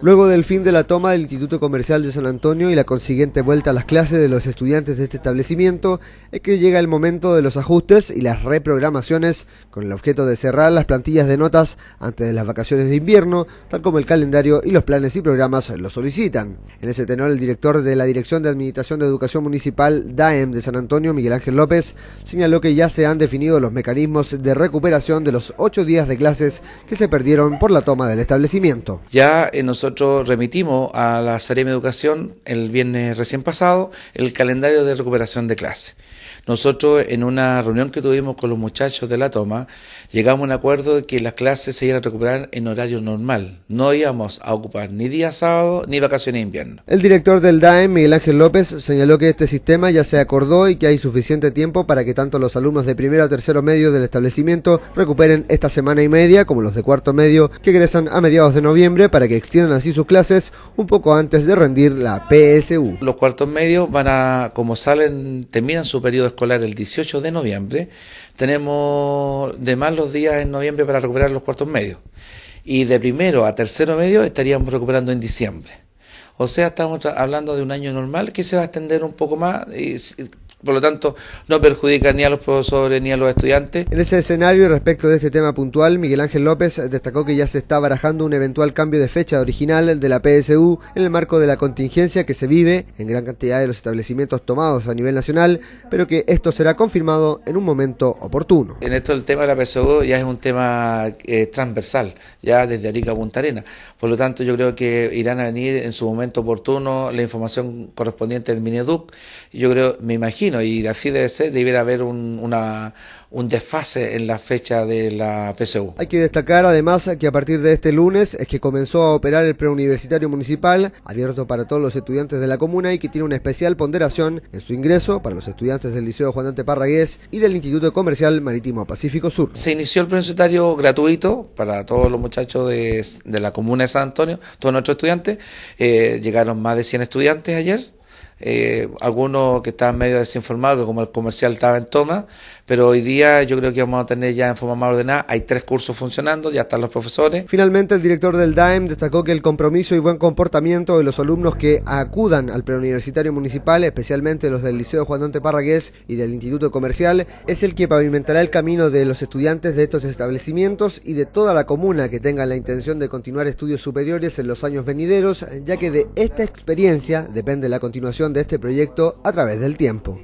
Luego del fin de la toma del Instituto Comercial de San Antonio y la consiguiente vuelta a las clases de los estudiantes de este establecimiento, es que llega el momento de los ajustes y las reprogramaciones con el objeto de cerrar las plantillas de notas antes de las vacaciones de invierno, tal como el calendario y los planes y programas lo solicitan. En ese tenor, el director de la Dirección de Administración de Educación Municipal DAEM de San Antonio, Miguel Ángel López, señaló que ya se han definido los mecanismos de recuperación de los ocho días de clases que se perdieron por la toma del establecimiento. Ya eh, nosotros remitimos a la de Educación el viernes recién pasado el calendario de recuperación de clases. Nosotros en una reunión que tuvimos con los muchachos de la toma, llegamos a un acuerdo de que las clases se iban a recuperar en horario normal. No íbamos a ocupar ni día sábado ni vacaciones de invierno. El director del DAEM, Miguel Ángel López, señaló que este sistema ya se acordó y que hay suficiente tiempo para que tanto los alumnos de primero a tercero medio del establecimiento recuperen esta semana y media, como los de cuarto medio que egresan a mediados de noviembre para que extiendan así sus clases un poco antes de rendir la PSU. Los cuartos medios van a, como salen, terminan su periodo escolar el 18 de noviembre, tenemos de más los días en noviembre para recuperar los cuartos medios. Y de primero a tercero medio estaríamos recuperando en diciembre. O sea, estamos hablando de un año normal que se va a extender un poco más. Y por lo tanto, no perjudica ni a los profesores ni a los estudiantes. En ese escenario, respecto de este tema puntual, Miguel Ángel López destacó que ya se está barajando un eventual cambio de fecha original de la PSU en el marco de la contingencia que se vive en gran cantidad de los establecimientos tomados a nivel nacional, pero que esto será confirmado en un momento oportuno. En esto el tema de la PSU ya es un tema eh, transversal, ya desde Arica a Punta Arena. Por lo tanto, yo creo que irán a venir en su momento oportuno la información correspondiente del Mineduc. Yo creo, me imagino, y así debe ser, debiera haber un, una, un desfase en la fecha de la PSU. Hay que destacar además que a partir de este lunes es que comenzó a operar el preuniversitario municipal, abierto para todos los estudiantes de la comuna y que tiene una especial ponderación en su ingreso para los estudiantes del Liceo Juan Dante Parragués y del Instituto Comercial Marítimo Pacífico Sur. Se inició el preuniversitario gratuito para todos los muchachos de, la comuna de San Antonio, todos nuestros estudiantes. Eh, llegaron más de 100 estudiantes ayer eh, algunos que estaban medio desinformados, como el comercial estaba en toma, pero hoy día yo creo que vamos a tener ya en forma más ordenada, hay tres cursos funcionando, ya están los profesores. Finalmente, el director del DAEM destacó que el compromiso y buen comportamiento de los alumnos que acudan al preuniversitario municipal, especialmente los del Liceo Juan Dante Parragués y del Instituto Comercial, es el que pavimentará el camino de los estudiantes de estos establecimientos y de toda la comuna que tengan la intención de continuar estudios superiores en los años venideros, ya que de esta experiencia depende la continuación de este proyecto a través del tiempo.